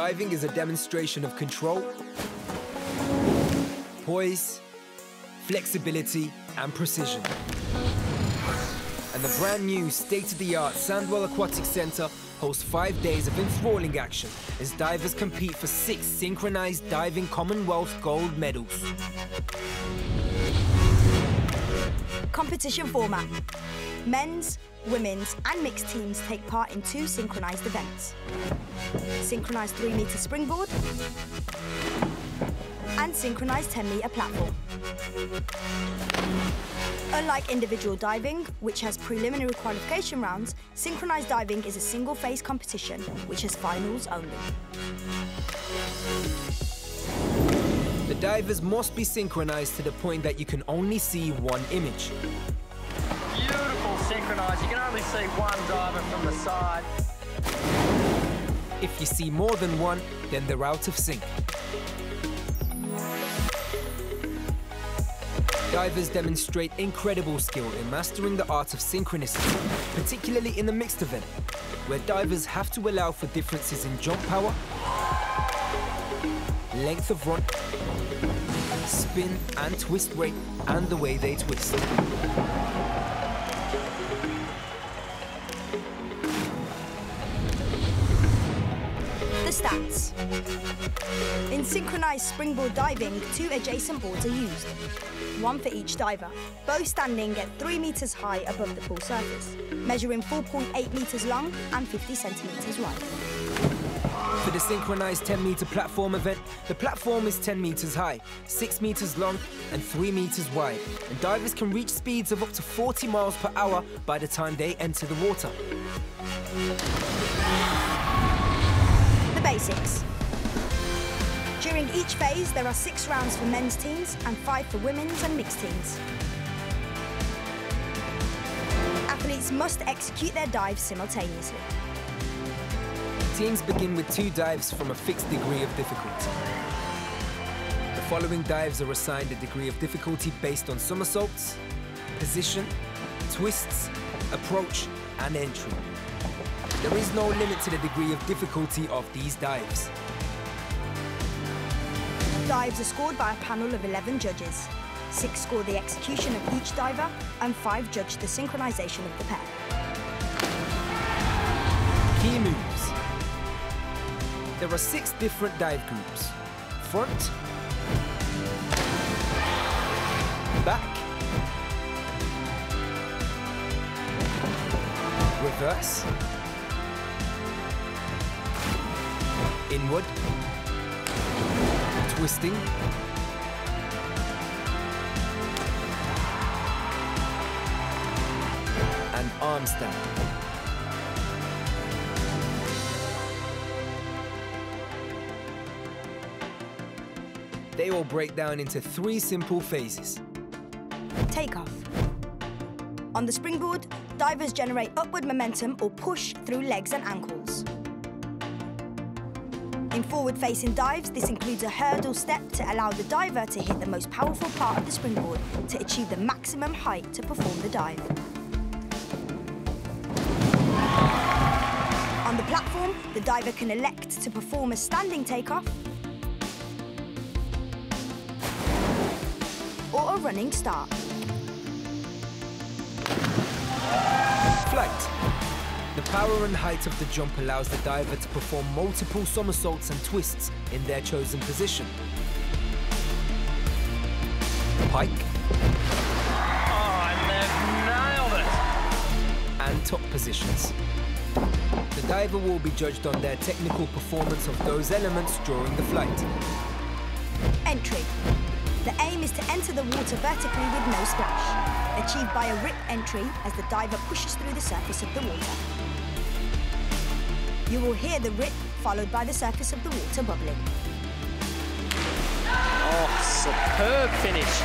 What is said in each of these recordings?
Diving is a demonstration of control, poise, flexibility, and precision. And the brand new state-of-the-art Sandwell Aquatic Centre hosts five days of enthralling action as divers compete for six synchronized diving Commonwealth gold medals. Competition format. Men's, women's and mixed teams take part in two synchronised events. Synchronised 3 metre springboard and synchronised 10 metre platform. Unlike individual diving, which has preliminary qualification rounds, synchronised diving is a single phase competition which has finals only. The divers must be synchronized to the point that you can only see one image. Beautiful synchronised. You can only see one diver from the side. If you see more than one, then they're out of sync. Divers demonstrate incredible skill in mastering the art of synchronicity, particularly in the mixed event, where divers have to allow for differences in jump power, length of run, spin and twist rate, and the way they twist. Stats. In synchronised springboard diving, two adjacent boards are used, one for each diver, both standing at 3 metres high above the pool surface, measuring 4.8 metres long and 50 centimetres wide. For the synchronized 10 meter platform event, the platform is 10 meters high, 6 meters long, and 3 meters wide, and divers can reach speeds of up to 40 miles per hour by the time they enter the water. The basics. During each phase, there are six rounds for men's teams and five for women's and mixed teams. Athletes must execute their dives simultaneously. Teams begin with two dives from a fixed degree of difficulty. The following dives are assigned a degree of difficulty based on somersaults, position, twists, approach, and entry. There is no limit to the degree of difficulty of these dives. Dives are scored by a panel of 11 judges. Six score the execution of each diver, and five judge the synchronization of the pair. Key moves. There are six different dive groups. Front, back, reverse, inward, twisting, and arm stand. They all break down into three simple phases. Takeoff. On the springboard, divers generate upward momentum or push through legs and ankles. In forward-facing dives, this includes a hurdle step to allow the diver to hit the most powerful part of the springboard to achieve the maximum height to perform the dive. On the platform, the diver can elect to perform a standing takeoff or a running start. Flight. The power and height of the jump allows the diver to perform multiple somersaults and twists in their chosen position. Pike Oh, and they've nailed it. and tuck positions. The diver will be judged on their technical performance of those elements during the flight. Entry. The aim is to enter the water vertically with no splash, achieved by a rip entry as the diver pushes through the surface of the water. You will hear the rip followed by the surface of the water bubbling. Oh, superb finish.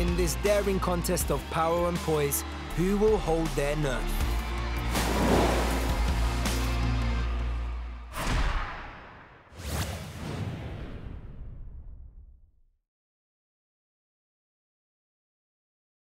In this daring contest of power and poise, who will hold their nerve?